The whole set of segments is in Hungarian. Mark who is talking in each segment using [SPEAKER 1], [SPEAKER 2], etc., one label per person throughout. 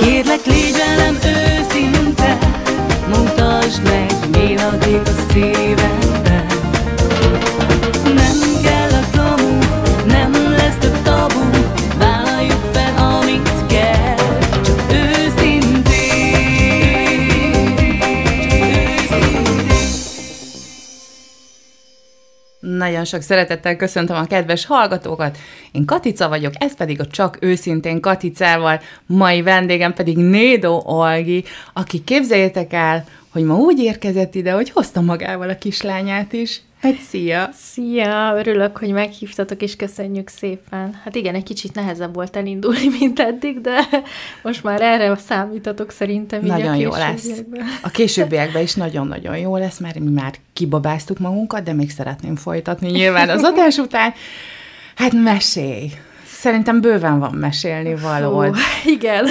[SPEAKER 1] Kérlek, légy velem őszinte, mutasd meg, mi a szívemben.
[SPEAKER 2] Nagyon sok szeretettel köszöntöm a kedves hallgatókat. Én Katica vagyok, ez pedig a Csak őszintén Katicával, mai vendégem pedig Nédo Olgi, aki képzeljétek el, hogy ma úgy érkezett ide, hogy hozta magával a kislányát is. Hát szia!
[SPEAKER 3] Szia! Örülök, hogy meghívtatok, és köszönjük szépen. Hát igen, egy kicsit nehezebb volt elindulni, mint eddig, de most már erre számítatok szerintem.
[SPEAKER 2] Nagyon jó lesz. A későbbiekben is nagyon-nagyon jó lesz, mert mi már kibabáztuk magunkat, de még szeretném folytatni nyilván az adás után. Hát mesélj! Szerintem bőven van mesélni valód.
[SPEAKER 3] Fú, igen,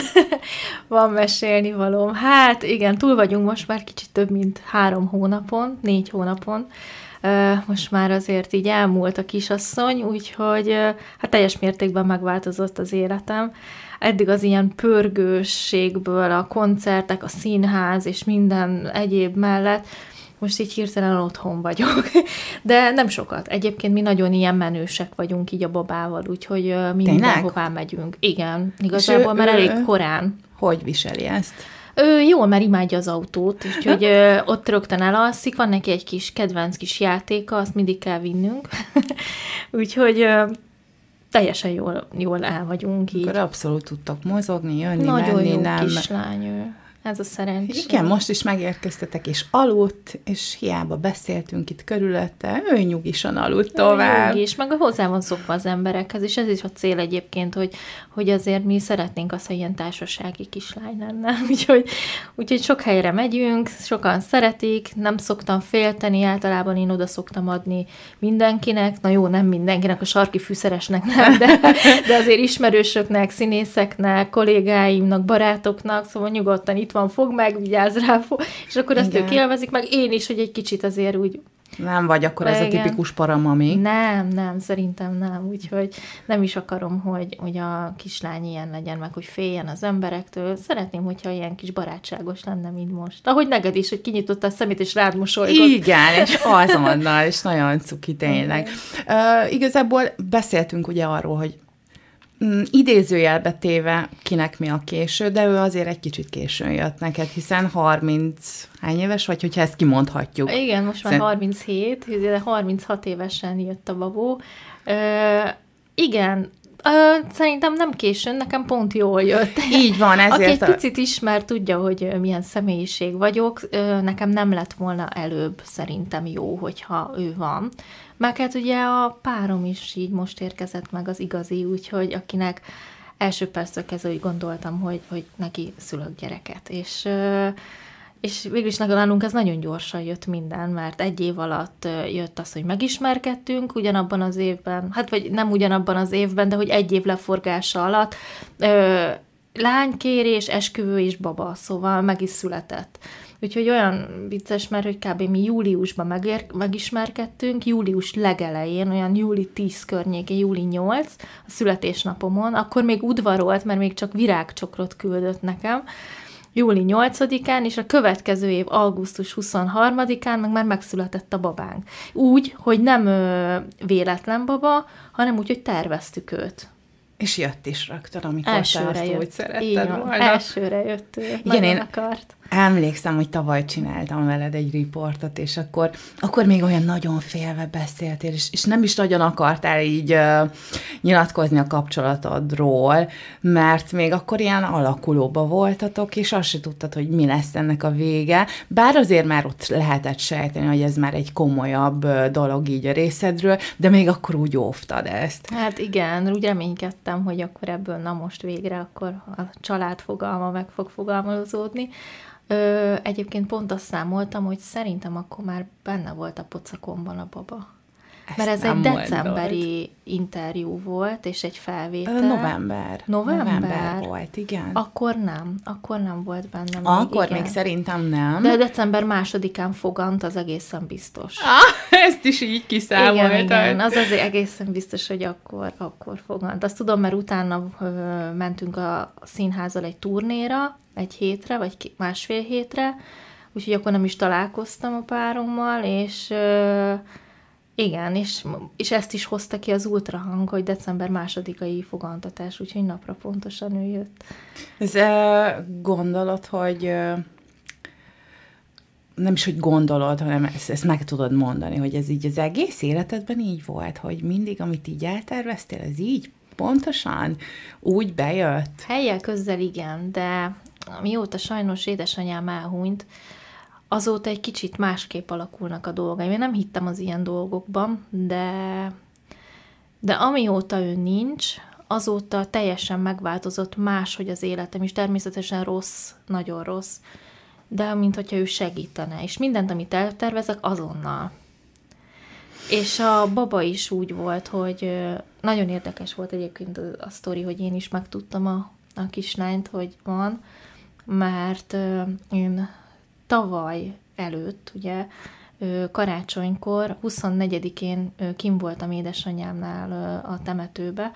[SPEAKER 3] van mesélni valóm. Hát igen, túl vagyunk most már kicsit több, mint három hónapon, négy hónapon. Most már azért így elmúlt a kisasszony, úgyhogy hát teljes mértékben megváltozott az életem. Eddig az ilyen pörgősségből a koncertek, a színház és minden egyéb mellett most így hirtelen otthon vagyok. De nem sokat. Egyébként mi nagyon ilyen menősek vagyunk így a babával, úgyhogy mindenhová megyünk. Igen, igazából
[SPEAKER 2] ő-
[SPEAKER 3] elég korán.
[SPEAKER 2] Hogy viseli ezt?
[SPEAKER 3] Ő jól, mert imádja az autót, úgyhogy ö, ott rögtön elalszik, van neki egy kis kedvenc kis játéka, azt mindig kell vinnünk. úgyhogy ö, teljesen jól, jól el vagyunk így.
[SPEAKER 2] Akkor abszolút tudtok mozogni, jönni,
[SPEAKER 3] Nagyon
[SPEAKER 2] menni,
[SPEAKER 3] jó
[SPEAKER 2] nem.
[SPEAKER 3] kislány ő. Ez a szerencsé.
[SPEAKER 2] Igen, most is megérkeztetek, és aludt, és hiába beszéltünk itt körülötte, ő nyugisan aludt tovább.
[SPEAKER 3] És meg hozzá van szokva az emberekhez, és ez is a cél egyébként, hogy, hogy azért mi szeretnénk azt, hogy ilyen társasági kislány lenne. Úgyhogy, úgyhogy sok helyre megyünk, sokan szeretik, nem szoktam félteni, általában én oda szoktam adni mindenkinek, na jó, nem mindenkinek, a sarki fűszeresnek nem, de, de azért ismerősöknek, színészeknek, kollégáimnak, barátoknak, szóval nyugodtan itt van, fog meg, vigyázz rá, fog, és akkor ezt
[SPEAKER 2] Igen.
[SPEAKER 3] ők élvezik, meg én is, hogy egy kicsit azért úgy
[SPEAKER 2] Nem vagy akkor ez a tipikus paramami.
[SPEAKER 3] nem, nem, szerintem nem. Úgyhogy nem is akarom, hogy, hogy a kislány ilyen legyen, meg hogy féljen az emberektől. Szeretném, hogyha ilyen kis barátságos lenne, mint most. Ahogy neked is, hogy kinyitotta a szemét, és rád mosolygott.
[SPEAKER 2] Igen, és azonnal, és nagyon cuki tényleg. Uh, igazából beszéltünk ugye arról, hogy mm, idézőjelbe téve kinek mi a késő, de ő azért egy kicsit későn jött neked, hiszen 30, hány éves vagy, hogyha ezt kimondhatjuk?
[SPEAKER 3] Igen, most már
[SPEAKER 2] Szerint-
[SPEAKER 3] 37, de 36 évesen jött a babó. Ö, igen, Ö, szerintem nem későn, nekem pont jól jött.
[SPEAKER 2] Így van,
[SPEAKER 3] Aki
[SPEAKER 2] ezért...
[SPEAKER 3] egy picit ismer, tudja, hogy milyen személyiség vagyok, ö, nekem nem lett volna előbb szerintem jó, hogyha ő van. Meg hát ugye a párom is így most érkezett meg az igazi, úgyhogy akinek első perctől kezdve úgy gondoltam, hogy, hogy neki szülök gyereket. És ö, és végül is nálunk ez nagyon gyorsan jött minden, mert egy év alatt jött az, hogy megismerkedtünk ugyanabban az évben, hát vagy nem ugyanabban az évben, de hogy egy év leforgása alatt ö, lánykérés, esküvő és baba, szóval meg is született. Úgyhogy olyan vicces, mert hogy kb. mi júliusban megér, megismerkedtünk, július legelején, olyan júli 10 környékén, júli 8, a születésnapomon, akkor még udvarolt, mert még csak virágcsokrot küldött nekem, júli 8-án, és a következő év augusztus 23-án meg már megszületett a babánk. Úgy, hogy nem ö, véletlen baba, hanem úgy, hogy terveztük őt.
[SPEAKER 2] És jött is rögtön, amikor
[SPEAKER 3] Elsőre
[SPEAKER 2] te azt úgy
[SPEAKER 3] jött. Így
[SPEAKER 2] szeretted
[SPEAKER 3] van,
[SPEAKER 2] volna.
[SPEAKER 3] elsőre jött ő.
[SPEAKER 2] Igen, én...
[SPEAKER 3] akart.
[SPEAKER 2] Emlékszem, hogy tavaly csináltam veled egy riportot, és akkor, akkor még olyan nagyon félve beszéltél, és, és nem is nagyon akartál így uh, nyilatkozni a kapcsolatodról, mert még akkor ilyen alakulóba voltatok, és azt se tudtad, hogy mi lesz ennek a vége. Bár azért már ott lehetett sejteni, hogy ez már egy komolyabb dolog így a részedről, de még akkor úgy óvtad ezt.
[SPEAKER 3] Hát igen, úgy reménykedtem, hogy akkor ebből na most végre akkor a család fogalma meg fog fogalmazódni. Ö, egyébként pont azt számoltam, hogy szerintem akkor már benne volt a pocakomban a baba.
[SPEAKER 2] Ezt
[SPEAKER 3] Mert ez egy
[SPEAKER 2] mondod.
[SPEAKER 3] decemberi interjú volt, és egy felvétel.
[SPEAKER 2] November.
[SPEAKER 3] November?
[SPEAKER 2] November volt, igen.
[SPEAKER 3] Akkor nem, akkor nem volt benne még,
[SPEAKER 2] Akkor
[SPEAKER 3] igen.
[SPEAKER 2] még szerintem nem.
[SPEAKER 3] De december másodikán fogant, az egészen biztos.
[SPEAKER 2] Ah, ezt is így kiszámoltad.
[SPEAKER 3] Igen, igen, az azért egészen biztos, hogy akkor, akkor fogant. Azt tudom, mert utána ö, mentünk a színházzal egy turnéra, egy hétre, vagy másfél hétre, úgyhogy akkor nem is találkoztam a párommal, és ö, igen, és, és ezt is hozta ki az ultrahang, hogy december másodikai fogantatás, úgyhogy napra pontosan ő jött.
[SPEAKER 2] Ez ö, gondolod, hogy nem is, hogy gondolod, hanem ezt, ezt meg tudod mondani, hogy ez így az egész életedben így volt, hogy mindig, amit így elterveztél, ez így pontosan úgy bejött.
[SPEAKER 3] Helyjel közzel igen, de mióta sajnos édesanyám elhunyt, azóta egy kicsit másképp alakulnak a dolgaim. Én nem hittem az ilyen dolgokban, de, de amióta ő nincs, azóta teljesen megváltozott máshogy az életem, és természetesen rossz, nagyon rossz, de mint hogyha ő segítene, és mindent, amit eltervezek, azonnal. És a baba is úgy volt, hogy nagyon érdekes volt egyébként a, a sztori, hogy én is megtudtam a, a kislányt, hogy van, mert én tavaly előtt, ugye, karácsonykor, 24-én ö, kim voltam édesanyámnál a temetőbe,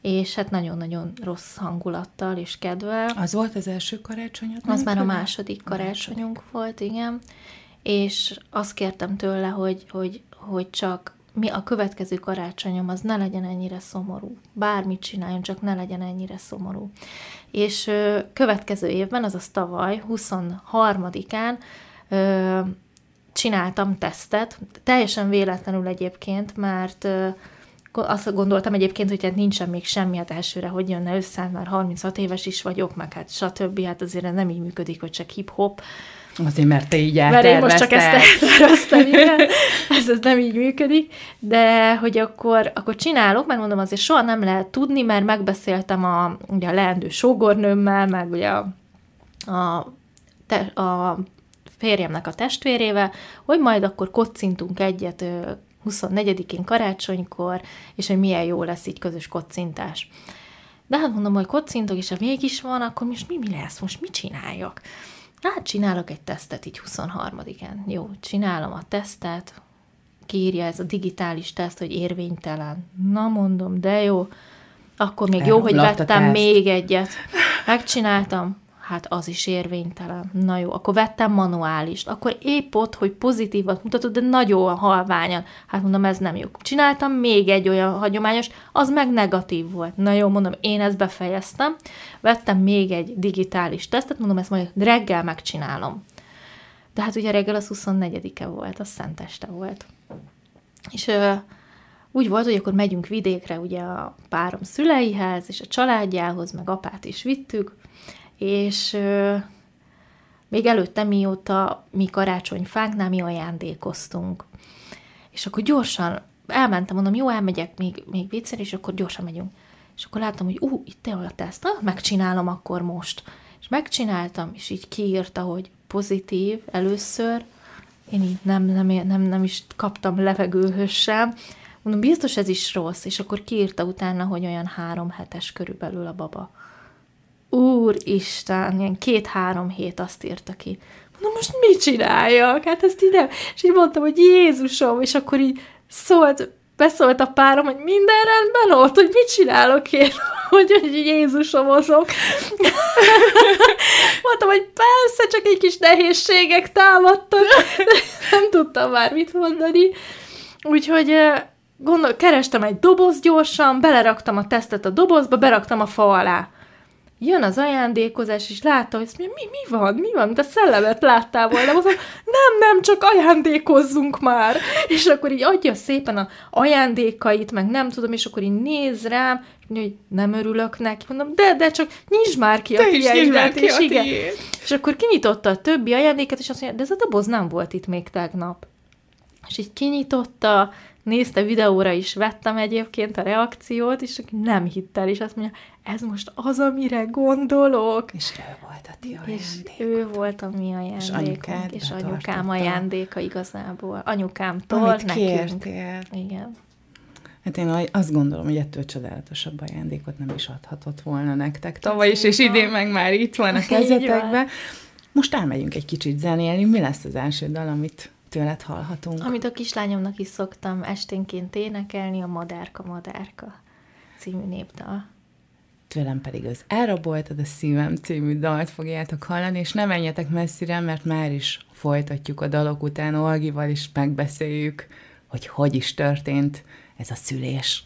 [SPEAKER 3] és hát nagyon-nagyon rossz hangulattal és kedvel.
[SPEAKER 2] Az volt az első karácsonyod?
[SPEAKER 3] Az már a második karácsonyunk volt, igen. És azt kértem tőle, hogy, hogy, hogy csak mi a következő karácsonyom az ne legyen ennyire szomorú. Bármit csináljon, csak ne legyen ennyire szomorú. És ö, következő évben, azaz tavaly, 23-án ö, csináltam tesztet, teljesen véletlenül egyébként, mert ö, azt gondoltam egyébként, hogy hát nincsen még semmi, hát elsőre hogy jönne össze, hát már 36 éves is vagyok, meg hát stb. Hát azért nem így működik, hogy csak hip-hop.
[SPEAKER 2] Azért, mert te így
[SPEAKER 3] Mert én most csak ezt elterveztem, igen. ez, ez nem így működik, de hogy akkor, akkor csinálok, mert mondom, azért soha nem lehet tudni, mert megbeszéltem a, ugye a leendő sógornőmmel, meg ugye a, a, te, a férjemnek a testvérével, hogy majd akkor kocintunk egyet ö, 24-én karácsonykor, és hogy milyen jó lesz így közös kocintás. De hát mondom, hogy kocintok, és ha mégis van, akkor most mi, mi lesz? Most mit csináljak? Hát csinálok egy tesztet így 23-án. Jó, csinálom a tesztet, kiírja ez a digitális teszt, hogy érvénytelen. Na mondom, de jó. Akkor még jó, hogy vettem még egyet. Megcsináltam, hát az is érvénytelen. Na jó, akkor vettem manuálist. Akkor épp ott, hogy pozitívat mutatott, de nagyon halványan. Hát mondom, ez nem jó. Csináltam még egy olyan hagyományos, az meg negatív volt. Na jó, mondom, én ezt befejeztem. Vettem még egy digitális tesztet, mondom, ezt majd reggel megcsinálom. De hát ugye reggel az 24-e volt, az szenteste volt. És úgy volt, hogy akkor megyünk vidékre ugye a párom szüleihez, és a családjához, meg apát is vittük, és még előtte, mióta mi karácsonyfánknál mi ajándékoztunk. És akkor gyorsan elmentem, mondom, jó, elmegyek még, még viccel, és akkor gyorsan megyünk. És akkor láttam, hogy ú, itt te a teszt, ah, megcsinálom akkor most. És megcsináltam, és így kiírta, hogy pozitív először, én így nem, nem, nem, nem is kaptam levegőhöz sem. Mondom, biztos ez is rossz, és akkor kiírta utána, hogy olyan három hetes körülbelül a baba. Úristen, ilyen két-három hét azt írta ki. Mondom, most mit csináljak? Hát ezt így. És így mondtam, hogy Jézusom, és akkor így szólt, beszólt a párom, hogy minden rendben ott, hogy mit csinálok én, hogy, hogy Jézusom azok. Mondtam, hogy persze, csak egy kis nehézségek támadtak. Nem tudtam már mit mondani. Úgyhogy eh, gondol, kerestem egy doboz gyorsan, beleraktam a tesztet a dobozba, beraktam a fa alá. Jön az ajándékozás, és látta, hogy mi, mi van, mi van, mint a szellemet láttál volna. Mondom, nem, nem, csak ajándékozzunk már. És akkor így adja szépen a ajándékait, meg nem tudom, és akkor így néz rám, és mondja, hogy nem örülök neki. Mondom, de, de csak nyisd már ki a tiédet, és igen. És akkor kinyitotta a többi ajándéket, és azt mondja, de ez a doboz nem volt itt még tegnap. És így kinyitotta, nézte videóra is, vettem egyébként a reakciót, és nem hitt el, és azt mondja, ez most az, amire gondolok.
[SPEAKER 2] És ő volt a ti
[SPEAKER 3] És ő volt a mi ajándékunk, és
[SPEAKER 2] betartotta.
[SPEAKER 3] anyukám ajándéka igazából. Anyukámtól
[SPEAKER 2] Amit
[SPEAKER 3] nekünk.
[SPEAKER 2] kértél.
[SPEAKER 3] Igen.
[SPEAKER 2] Hát én azt gondolom, hogy ettől csodálatosabb ajándékot nem is adhatott volna nektek tavaly is, és idén meg már itt van a kezetekben. Most elmegyünk egy kicsit zenélni. Mi lesz az első dal, amit tőled hallhatunk?
[SPEAKER 3] Amit a kislányomnak is szoktam esténként énekelni, a Madárka Madárka című népdal.
[SPEAKER 2] Tőlem pedig az Elraboltad a szívem című dalt fogjátok hallani, és ne menjetek messzire, mert már is folytatjuk a dalok után, Olgival is megbeszéljük, hogy hogy is történt ez a szülés.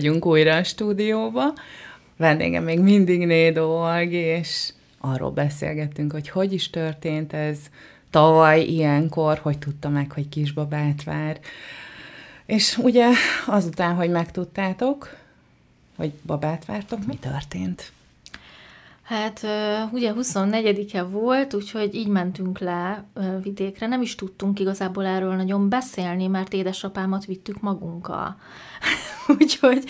[SPEAKER 2] Vagyunk újra a stúdióba. Vendégem még mindig Nédó Algi, és arról beszélgettünk, hogy hogy is történt ez tavaly ilyenkor, hogy tudta meg, hogy kisbabát vár. És ugye azután, hogy megtudtátok, hogy babát vártok, mi történt?
[SPEAKER 3] Hát ugye 24-e volt, úgyhogy így mentünk le vidékre. Nem is tudtunk igazából erről nagyon beszélni, mert édesapámat vittük magunkkal. úgyhogy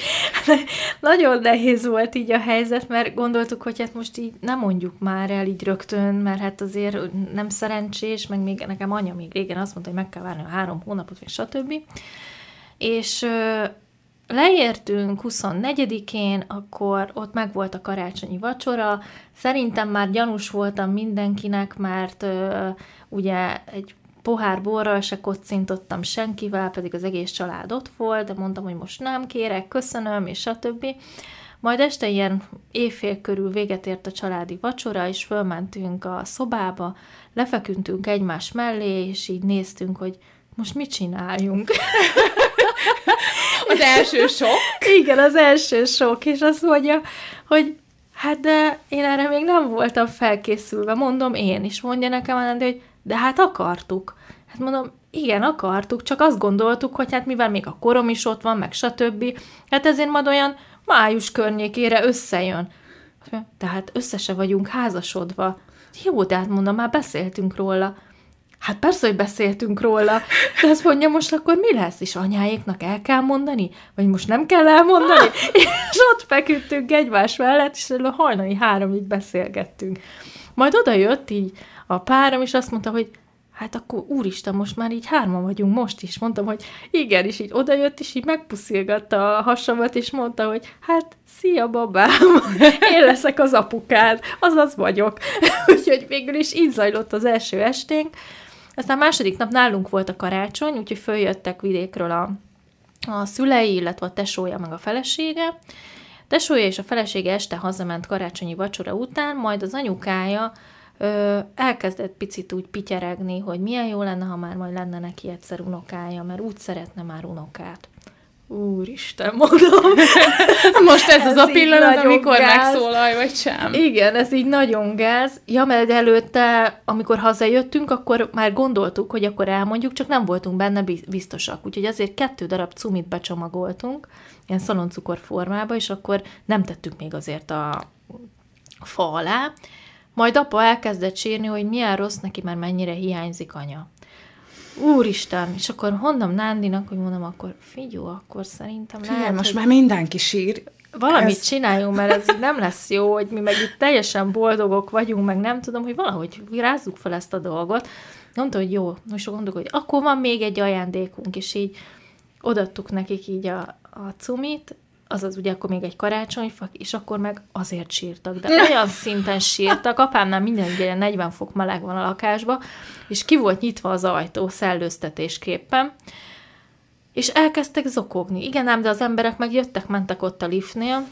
[SPEAKER 3] nagyon nehéz volt így a helyzet, mert gondoltuk, hogy hát most így nem mondjuk már el így rögtön, mert hát azért nem szerencsés, meg még nekem anya még régen azt mondta, hogy meg kell várni a három hónapot, és stb. És leértünk 24-én, akkor ott meg volt a karácsonyi vacsora. Szerintem már gyanús voltam mindenkinek, mert ö, ugye egy pohár borral se kocintottam senkivel, pedig az egész család ott volt, de mondtam, hogy most nem kérek, köszönöm, és stb. Majd este ilyen éjfél körül véget ért a családi vacsora, és fölmentünk a szobába, lefeküdtünk egymás mellé, és így néztünk, hogy most mit csináljunk.
[SPEAKER 2] Az első sok?
[SPEAKER 3] Igen, az első sok, és azt mondja, hogy hát de én erre még nem voltam felkészülve, mondom én, is mondja nekem a hogy de hát akartuk. Hát mondom, igen, akartuk, csak azt gondoltuk, hogy hát mivel még a korom is ott van, meg stb. Hát ezért majd olyan május környékére összejön. Tehát össze se vagyunk házasodva. Jó, de hát mondom, már beszéltünk róla. Hát persze, hogy beszéltünk róla, de azt mondja, most akkor mi lesz? És anyáéknak el kell mondani? Vagy most nem kell elmondani? És ott feküdtünk egymás mellett, és a hajnali háromig beszélgettünk. Majd oda jött így a párom, és azt mondta, hogy hát akkor úristen, most már így hárman vagyunk most is. Mondtam, hogy igen, és így odajött, és így megpuszilgatta a hasamat, és mondta, hogy hát szia babám, én leszek az apukád, azaz vagyok. Úgyhogy végül is így zajlott az első esténk, aztán második nap nálunk volt a karácsony, úgyhogy följöttek vidékről a, a szülei, illetve a tesója meg a felesége. Tesója és a felesége este hazament karácsonyi vacsora után, majd az anyukája ö, elkezdett picit úgy pityeregni, hogy milyen jó lenne, ha már majd lenne neki egyszer unokája, mert úgy szeretne már unokát. Úristen, mondom.
[SPEAKER 2] Most ez, ez az a pillanat, amikor gáz. megszólalj, vagy sem.
[SPEAKER 3] Igen, ez így nagyon gáz. Ja, mert előtte, amikor hazajöttünk, akkor már gondoltuk, hogy akkor elmondjuk, csak nem voltunk benne biztosak. Úgyhogy azért kettő darab cumit becsomagoltunk, ilyen szaloncukor formába, és akkor nem tettük még azért a fa alá. Majd apa elkezdett sírni, hogy milyen rossz neki, mert mennyire hiányzik anya. Úristen, és akkor mondom Nándinak, hogy mondom, akkor figyú, akkor szerintem
[SPEAKER 2] Figyelj, lehet, most már mindenki sír.
[SPEAKER 3] Valamit ez... csináljunk, mert ez így nem lesz jó, hogy mi meg itt teljesen boldogok vagyunk, meg nem tudom, hogy valahogy rázzuk fel ezt a dolgot. Mondta, hogy jó, most gondolok, hogy akkor van még egy ajándékunk, és így odattuk nekik így a, a cumit, azaz ugye akkor még egy karácsonyfa, és akkor meg azért sírtak, de olyan szinten sírtak, apámnál minden 40 fok meleg van a lakásba, és ki volt nyitva az ajtó szellőztetésképpen, és elkezdtek zokogni. Igen ám, de az emberek meg jöttek, mentek ott a liftnél,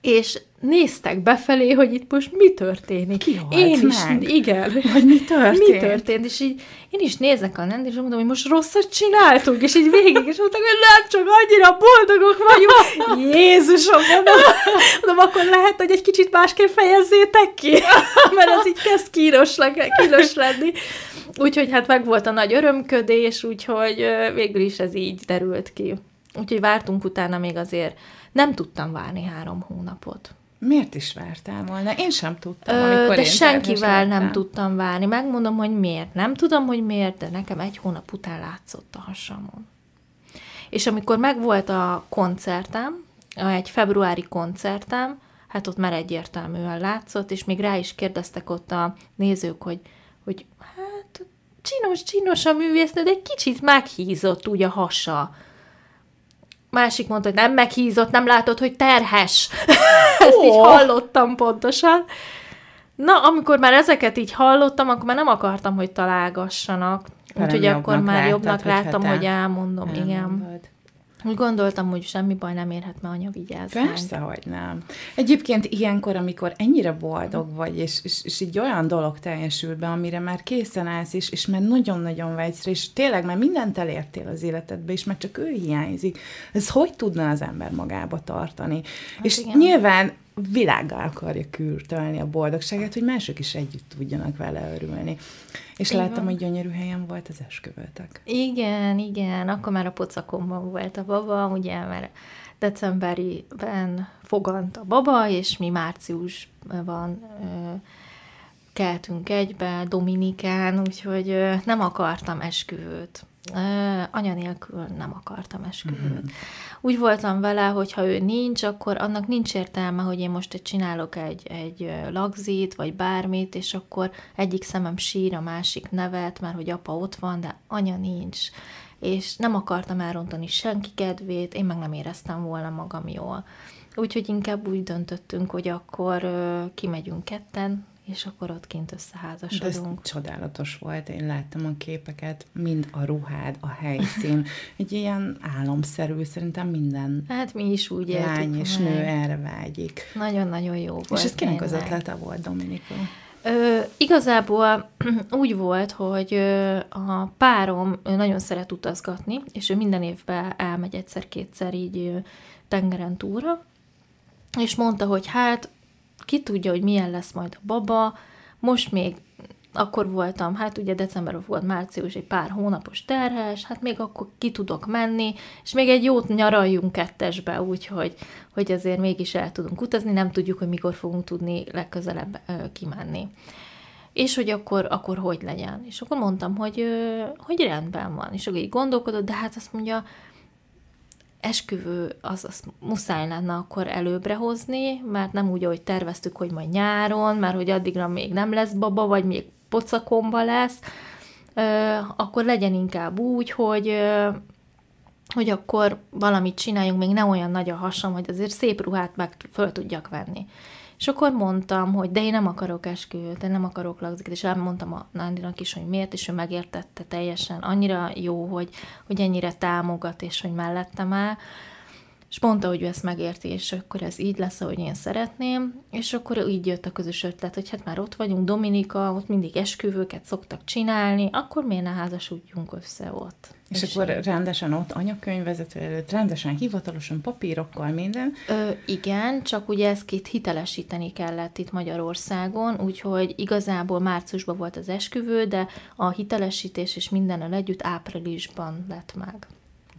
[SPEAKER 3] és néztek befelé, hogy itt most mi történik.
[SPEAKER 2] Ki én is, meg?
[SPEAKER 3] igen.
[SPEAKER 2] Hogy mi történt?
[SPEAKER 3] Mi történt, és így én is nézek a Nandi, és mondom, hogy most rosszat csináltunk, és így végig, és mondták, hogy nem, csak annyira boldogok vagyunk. Jézusom, mondom, mondom, akkor lehet, hogy egy kicsit másképp fejezzétek ki, mert ez így kezd kínos, kínos lenni. Úgyhogy hát meg volt a nagy örömködés, úgyhogy végül is ez így derült ki. Úgyhogy vártunk utána még azért nem tudtam várni három hónapot.
[SPEAKER 2] Miért is vártál volna? Én sem tudtam, Ö,
[SPEAKER 3] De senkivel nem tudtam várni. Megmondom, hogy miért. Nem tudom, hogy miért, de nekem egy hónap után látszott a hasamon. És amikor megvolt a koncertem, egy februári koncertem, hát ott már egyértelműen látszott, és még rá is kérdeztek ott a nézők, hogy, hogy hát csinos, csinos a művésznő, de egy kicsit meghízott úgy a hasa másik mondta, hogy nem meghízott, nem látod, hogy terhes. Ezt oh. így hallottam pontosan. Na, amikor már ezeket így hallottam, akkor már nem akartam, hogy találgassanak. Úgyhogy akkor már láttad, jobbnak láttam, hogy elmondom, igen. Úgy gondoltam, hogy semmi baj nem érhet, mert anya vigyáz.
[SPEAKER 2] Persze, hogy nem. Egyébként ilyenkor, amikor ennyire boldog vagy, és, és, és így olyan dolog teljesül be, amire már készen állsz, és, és már nagyon-nagyon vágysz és tényleg már mindent elértél az életedbe, és már csak ő hiányzik. Ez hogy tudna az ember magába tartani? Hát és
[SPEAKER 3] igen.
[SPEAKER 2] nyilván világgal akarja kürtölni a boldogságát, hogy mások is együtt tudjanak vele örülni. És
[SPEAKER 3] Így
[SPEAKER 2] láttam,
[SPEAKER 3] van.
[SPEAKER 2] hogy gyönyörű helyen volt az esküvőtök.
[SPEAKER 3] Igen, igen, akkor már a pocakomban volt a baba, ugye, mert decemberiben fogant a baba, és mi márciusban ö, keltünk egybe, Dominikán, úgyhogy ö, nem akartam esküvőt. Anya nélkül nem akartam esküvőt. Úgy voltam vele, hogy ha ő nincs, akkor annak nincs értelme, hogy én most csinálok egy, egy lagzit, vagy bármit, és akkor egyik szemem sír, a másik nevet, mert hogy apa ott van, de anya nincs. És nem akartam elrontani senki kedvét, én meg nem éreztem volna magam jól. Úgyhogy inkább úgy döntöttünk, hogy akkor ö, kimegyünk ketten, és akkor ott kint
[SPEAKER 2] De
[SPEAKER 3] összeházasodunk.
[SPEAKER 2] csodálatos volt, én láttam a képeket, mind a ruhád, a helyszín, egy ilyen álomszerű, szerintem minden
[SPEAKER 3] Hát mi is úgy
[SPEAKER 2] lány és
[SPEAKER 3] meg.
[SPEAKER 2] nő erre vágyik.
[SPEAKER 3] Nagyon-nagyon jó volt.
[SPEAKER 2] és ez kinek az ötlete volt, Dominika?
[SPEAKER 3] Ö, igazából úgy volt, hogy a párom nagyon szeret utazgatni, és ő minden évben elmegy egyszer-kétszer így tengeren túra, és mondta, hogy hát ki tudja, hogy milyen lesz majd a baba, most még akkor voltam, hát ugye decemberben volt március, egy pár hónapos terhes, hát még akkor ki tudok menni, és még egy jót nyaraljunk kettesbe, úgyhogy hogy azért mégis el tudunk utazni, nem tudjuk, hogy mikor fogunk tudni legközelebb ö, kimenni. És hogy akkor, akkor hogy legyen. És akkor mondtam, hogy, ö, hogy rendben van. És akkor így gondolkodott, de hát azt mondja, esküvő, az, az muszáj lenne akkor előbbre hozni, mert nem úgy, ahogy terveztük, hogy majd nyáron, mert hogy addigra még nem lesz baba, vagy még pocakomba lesz, akkor legyen inkább úgy, hogy hogy akkor valamit csináljunk, még ne olyan nagy a hasam, hogy azért szép ruhát meg föl tudjak venni. És akkor mondtam, hogy de én nem akarok esküvőt, én nem akarok lagziket, és elmondtam a Nándinak is, hogy miért, és ő megértette teljesen. Annyira jó, hogy, hogy ennyire támogat, és hogy mellettem áll. És mondta, hogy ő ezt megérti, és akkor ez így lesz, ahogy én szeretném. És akkor így jött a közös ötlet, hogy hát már ott vagyunk, Dominika, ott mindig esküvőket szoktak csinálni, akkor miért ne házasodjunk össze ott?
[SPEAKER 2] És, és akkor rendesen ott anyakönyvvezető előtt, rendesen hivatalosan papírokkal minden.
[SPEAKER 3] Ö, igen, csak ugye ezt két hitelesíteni kellett itt Magyarországon, úgyhogy igazából márciusban volt az esküvő, de a hitelesítés és mindennel együtt áprilisban lett meg.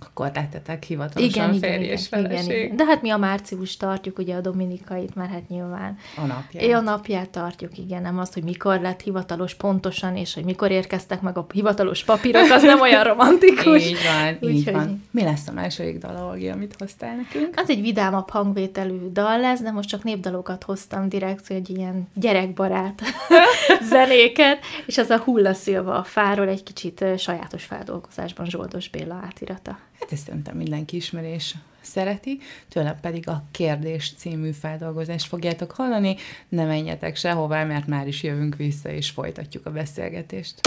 [SPEAKER 2] Akkor lettetek hivatalosan
[SPEAKER 3] Igen,
[SPEAKER 2] férj
[SPEAKER 3] igen,
[SPEAKER 2] és
[SPEAKER 3] igen, igen,
[SPEAKER 2] feleség.
[SPEAKER 3] igen. De hát mi a március tartjuk, ugye a Dominikait, mert hát nyilván.
[SPEAKER 2] A napját.
[SPEAKER 3] É, a napját tartjuk, igen, nem azt, hogy mikor lett hivatalos pontosan, és hogy mikor érkeztek meg a hivatalos papírok, az nem olyan romantikus.
[SPEAKER 2] Így van, így
[SPEAKER 3] Úgyhogy-
[SPEAKER 2] van. Mi lesz a második dalologia, amit hoztál nekünk?
[SPEAKER 3] Az egy vidámabb hangvételű dal lesz, de most csak népdalokat hoztam direkt, hogy ilyen gyerekbarát zenéket, és az a hullaszilva a fáról egy kicsit sajátos feldolgozásban Zsoldos Béla átirata.
[SPEAKER 2] Hát ezt szerintem mindenki ismeri és szereti, tőlem pedig a Kérdés című feldolgozást fogjátok hallani. Ne menjetek sehová, mert már is jövünk vissza, és folytatjuk a beszélgetést.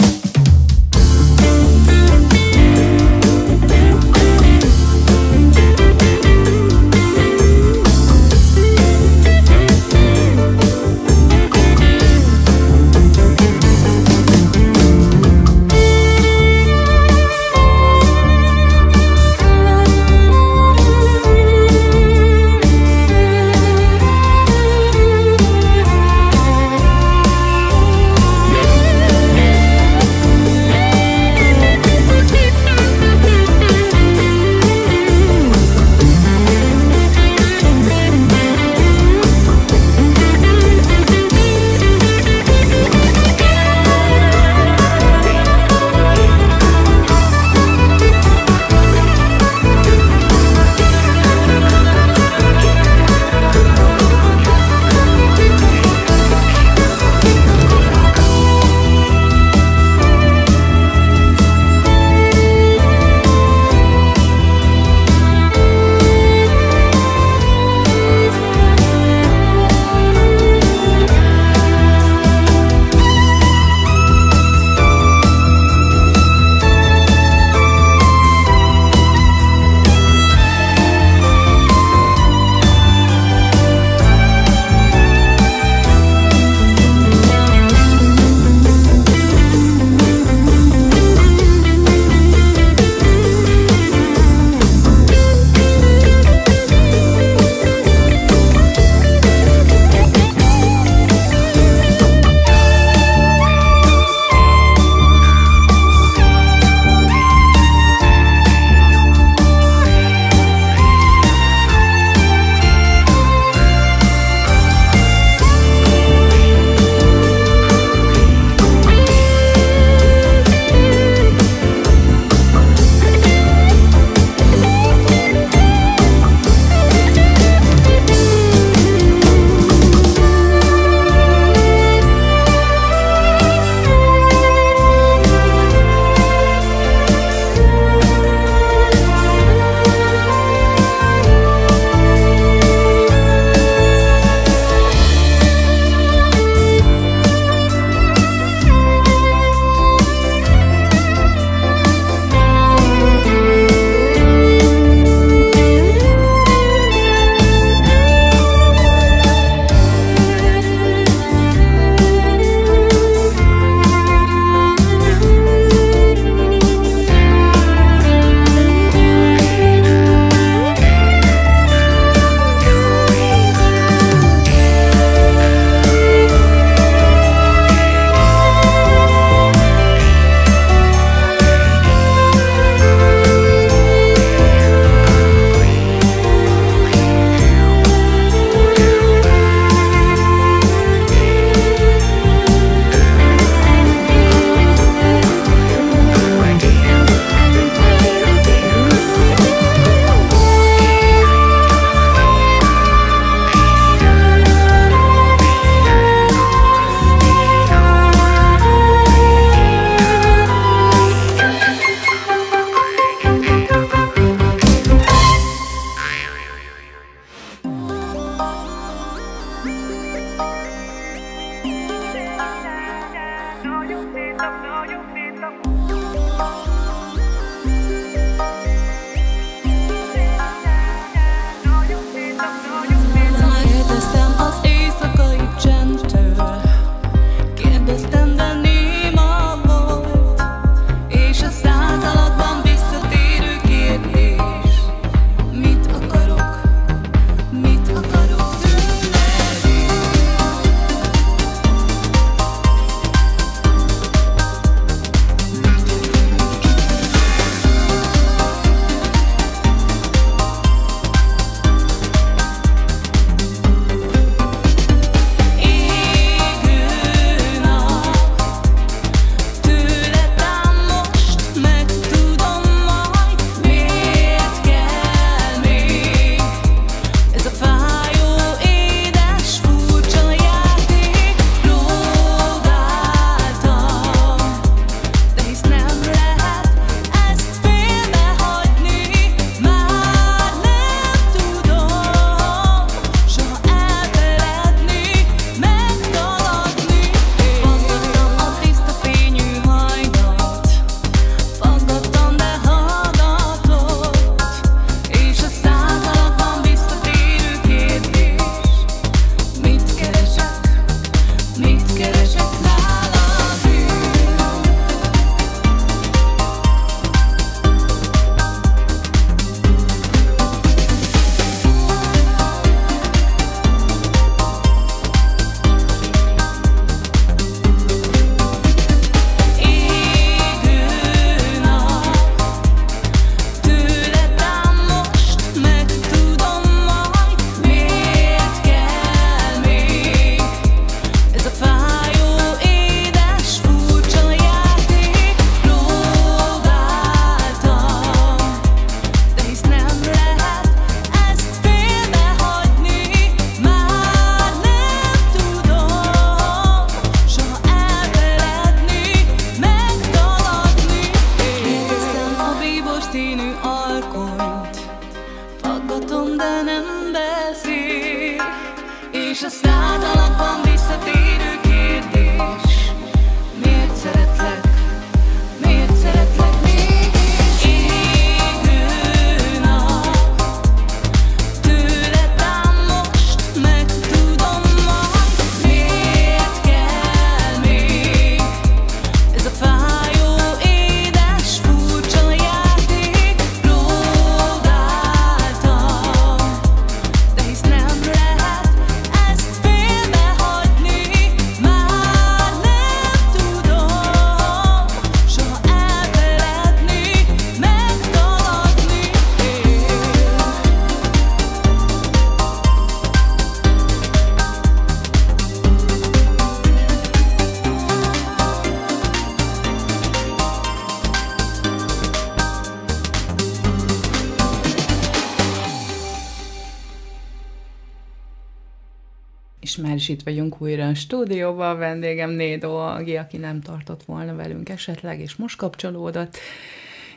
[SPEAKER 2] És itt vagyunk újra a stúdióban, a vendégem Nédó aki nem tartott volna velünk esetleg, és most kapcsolódott,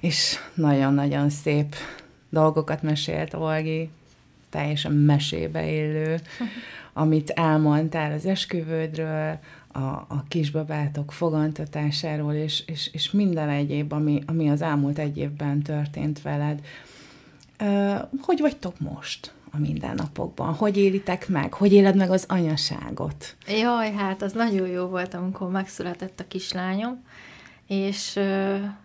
[SPEAKER 2] és nagyon-nagyon szép dolgokat mesélt Olgi, teljesen mesébe élő, amit elmondtál az esküvődről, a, a kisbabátok fogantatásáról, és, és, és minden egyéb, ami, ami az elmúlt egy évben történt veled. Hogy vagytok most a mindennapokban? Hogy élitek meg? Hogy éled meg az anyaságot?
[SPEAKER 3] Jaj, hát az nagyon jó volt, amikor megszületett a kislányom, és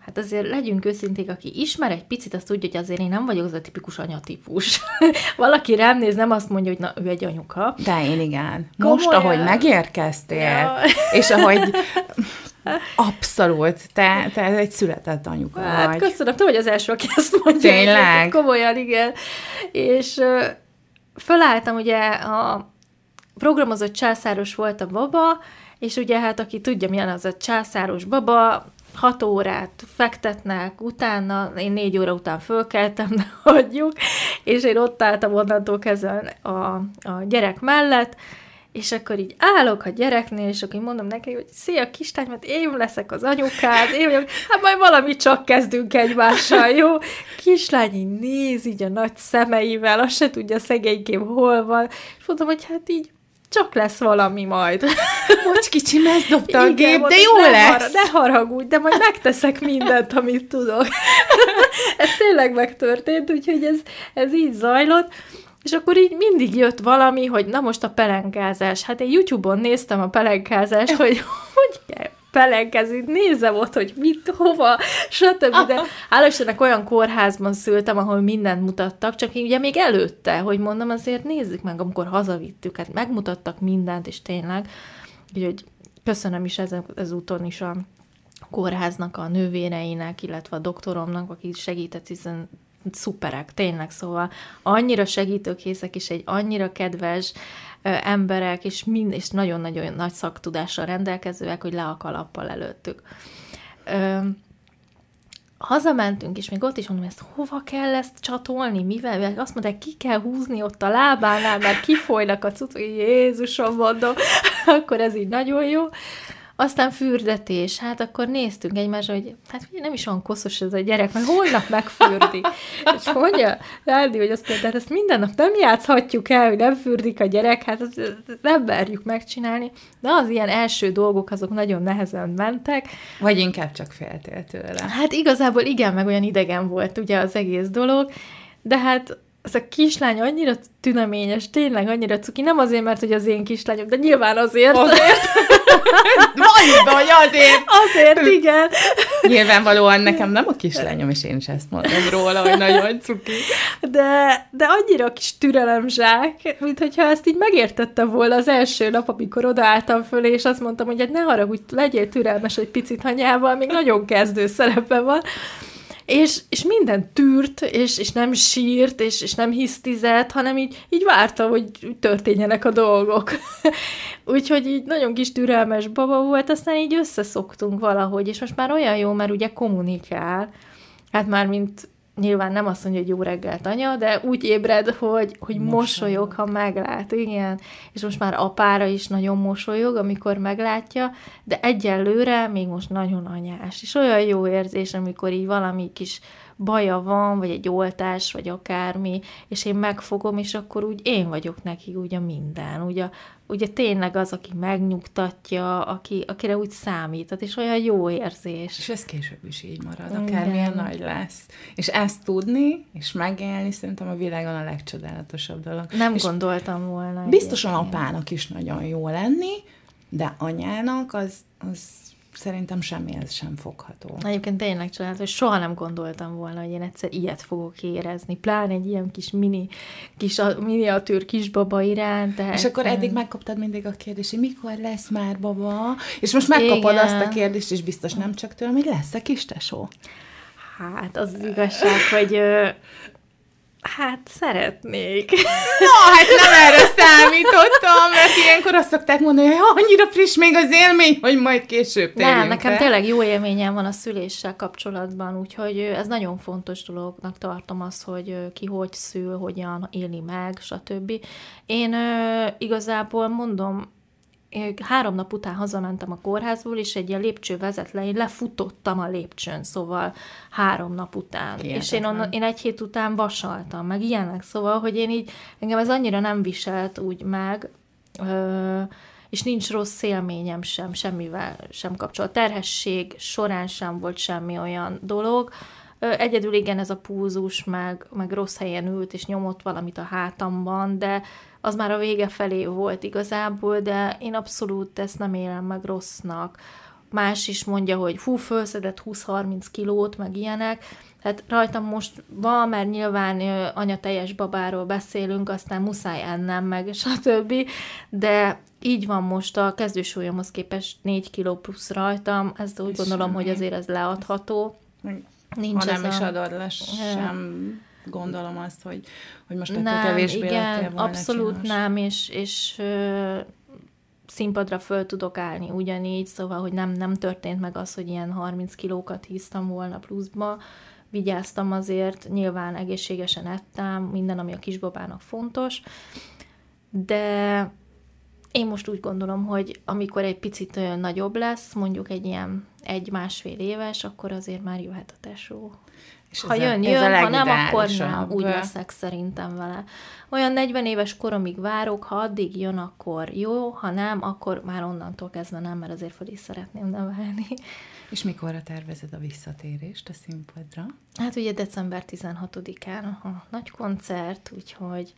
[SPEAKER 3] hát azért legyünk őszinték, aki ismer egy picit, azt tudja, hogy azért én nem vagyok az a tipikus anyatípus. Valaki rám néz, nem azt mondja, hogy na, ő egy anyuka.
[SPEAKER 2] De én igen. Most,
[SPEAKER 3] Komolyan?
[SPEAKER 2] ahogy megérkeztél,
[SPEAKER 3] Jaj.
[SPEAKER 2] és ahogy abszolút, te, te egy született anyuka
[SPEAKER 3] Hát
[SPEAKER 2] vagy.
[SPEAKER 3] köszönöm, te vagy az első, aki ezt mondja.
[SPEAKER 2] Tényleg?
[SPEAKER 3] Komolyan, igen. És ö, fölálltam ugye a programozott császáros volt a baba, és ugye hát aki tudja, milyen az a császáros baba, hat órát fektetnek, utána, én négy óra után fölkeltem, ne hagyjuk, és én ott álltam onnantól kezdve a, a gyerek mellett, és akkor így állok a gyereknél, és akkor így mondom neki, hogy szia kislány, mert én leszek az anyukád, én vagyok, hát majd valamit csak kezdünk egymással, jó? Kislány így néz így a nagy szemeivel, azt se tudja szegénykém hol van, és mondom, hogy hát így csak lesz valami majd.
[SPEAKER 2] Bocs, kicsi, ezt dobta a gép, de jó
[SPEAKER 3] ne
[SPEAKER 2] lesz.
[SPEAKER 3] Har- ne haragudj, de majd megteszek mindent, amit tudok. ez tényleg megtörtént, úgyhogy ez, ez így zajlott. És akkor így mindig jött valami, hogy na most a pelenkázás. Hát én YouTube-on néztem a pelenkázást, hogy hogy kell pelenkezni, nézem ott, hogy mit, hova, stb. De hála Istennek olyan kórházban szültem, ahol mindent mutattak, csak én ugye még előtte, hogy mondom, azért nézzük meg, amikor hazavittük, hát megmutattak mindent, és tényleg, úgyhogy köszönöm is ezen, ezúton is a kórháznak, a nővéreinek, illetve a doktoromnak, aki segített, hiszen szuperek, tényleg, szóval annyira segítőkészek, és egy annyira kedves emberek, és, mind, és nagyon-nagyon nagy szaktudással rendelkezőek, hogy le a kalappal előttük. Ö, hazamentünk, és még ott is mondom, ezt hova kell ezt csatolni, mivel? Azt mondták, ki kell húzni ott a lábánál, mert kifolynak a cuccok, Jézusom, mondom, akkor ez így nagyon jó. Aztán fürdetés, hát akkor néztünk egymásra, hogy hát nem is olyan koszos ez a gyerek, mert holnap megfürdi. És mondja, Rádi, hogy azt mondja, hát ezt minden nap nem játszhatjuk el, hogy nem fürdik a gyerek, hát ezt nem merjük megcsinálni. De az ilyen első dolgok, azok nagyon nehezen mentek,
[SPEAKER 2] Vagy inkább csak féltél tőle.
[SPEAKER 3] Hát igazából igen, meg olyan idegen volt ugye az egész dolog, de hát ez a kislány annyira tüneményes, tényleg annyira cuki, nem azért, mert hogy az én kislányom, de nyilván azért.
[SPEAKER 2] Azért? Vagy, vagy azért.
[SPEAKER 3] Azért, igen.
[SPEAKER 2] Nyilvánvalóan nekem nem a kislányom, és én is ezt mondom róla, hogy nagyon cuki.
[SPEAKER 3] De, de annyira kis türelemzsák, mint hogyha ezt így megértette volna az első nap, amikor odaálltam fölé, és azt mondtam, hogy hát ne haragudj, legyél türelmes egy picit anyával, még nagyon kezdő szerepe van. És, és minden tűrt, és, és nem sírt, és, és nem hisztizett, hanem így, így várta, hogy történjenek a dolgok. Úgyhogy így nagyon kis türelmes baba volt, aztán így összeszoktunk valahogy, és most már olyan jó, mert ugye kommunikál. Hát már mint nyilván nem azt mondja, hogy jó reggelt anya, de úgy ébred, hogy, hogy
[SPEAKER 2] Mosolyog.
[SPEAKER 3] mosolyog, ha meglát, igen. És most már apára is nagyon mosolyog, amikor meglátja, de egyelőre még most nagyon anyás. És olyan jó érzés, amikor így valami kis baja van, vagy egy oltás, vagy akármi, és én megfogom, és akkor úgy én vagyok neki úgy a minden. Ugye, ugye tényleg az, aki megnyugtatja, aki, akire úgy számítat, és olyan jó érzés.
[SPEAKER 2] És ez később is így marad, akármilyen Igen. nagy lesz. És ezt tudni, és megélni, szerintem a világon a legcsodálatosabb dolog.
[SPEAKER 3] Nem
[SPEAKER 2] és
[SPEAKER 3] gondoltam volna.
[SPEAKER 2] Biztosan apának is nagyon jó lenni, de anyának az, az szerintem semmihez sem fogható.
[SPEAKER 3] Egyébként tényleg csodálatos, soha nem gondoltam volna, hogy én egyszer ilyet fogok érezni, pláne egy ilyen kis mini, kis miniatűr kisbaba iránt.
[SPEAKER 2] Tehát... És akkor eddig megkaptad mindig a kérdést, hogy mikor lesz már baba, és most megkapod Igen. azt a kérdést, és biztos nem csak tőlem, hogy lesz-e kis tesó?
[SPEAKER 3] Hát az, az igazság, hogy Hát szeretnék.
[SPEAKER 2] No, hát nem erre számítottam, mert ilyenkor azt szokták mondani, hogy annyira friss még az élmény, hogy majd később térjünk
[SPEAKER 3] Nem, nekem tényleg jó élményem van a szüléssel kapcsolatban, úgyhogy ez nagyon fontos dolognak tartom az, hogy ki hogy szül, hogyan éli meg, stb. Én igazából mondom, három nap után hazamentem a kórházból, és egy ilyen lépcső vezet le, én lefutottam a lépcsőn, szóval három nap után. Hihetetlen. És én, onnan, én egy hét után vasaltam, meg ilyenek, szóval, hogy én így, engem ez annyira nem viselt úgy meg, ö, és nincs rossz élményem sem, semmivel sem kapcsolat. Terhesség során sem volt semmi olyan dolog, Egyedül igen, ez a púzus, meg, meg rossz helyen ült, és nyomott valamit a hátamban, de az már a vége felé volt igazából, de én abszolút ezt nem élem meg rossznak. Más is mondja, hogy hú, fölszedett 20-30 kilót, meg ilyenek. Hát rajtam most van, mert nyilván anyateljes babáról beszélünk, aztán muszáj ennem, meg stb. De így van most a kezdősúlyomhoz képest 4 kiló plusz rajtam, ezt úgy gondolom, hogy azért ez leadható.
[SPEAKER 2] Nincs ha nem is a... adod le sem gondolom azt, hogy, hogy most nem, kevésbé igen,
[SPEAKER 3] abszolút csinos. nem, és, és ö, színpadra föl tudok állni ugyanígy, szóval, hogy nem, nem történt meg az, hogy ilyen 30 kilókat híztam volna pluszba, vigyáztam azért, nyilván egészségesen ettem, minden, ami a kisbabának fontos, de én most úgy gondolom, hogy amikor egy picit olyan nagyobb lesz, mondjuk egy ilyen egy-másfél éves, akkor azért már jöhet a tesó. És ha jön, a, jön, ha nem, akkor nem. Úgy leszek szerintem vele. Olyan 40 éves koromig várok, ha addig jön, akkor jó, ha nem, akkor már onnantól kezdve nem, mert azért fel is szeretném nevelni.
[SPEAKER 2] És mikorra tervezed a visszatérést a színpadra?
[SPEAKER 3] Hát ugye december 16-án a nagy koncert, úgyhogy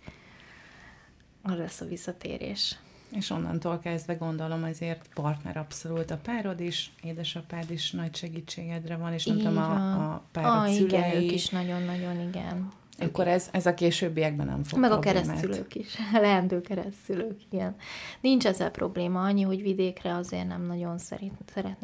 [SPEAKER 3] az lesz a visszatérés.
[SPEAKER 2] És onnantól kezdve gondolom azért partner abszolút a párod is, édesapád is nagy segítségedre van, és nem tudom, a, a párod ah, szülei.
[SPEAKER 3] Igen, ők is nagyon-nagyon, igen.
[SPEAKER 2] Akkor ez, ez a későbbiekben nem fog
[SPEAKER 3] Meg a keresztülők is, leendő keresztülők, igen. Nincs ezzel probléma, annyi, hogy vidékre azért nem nagyon szeret, szeretnék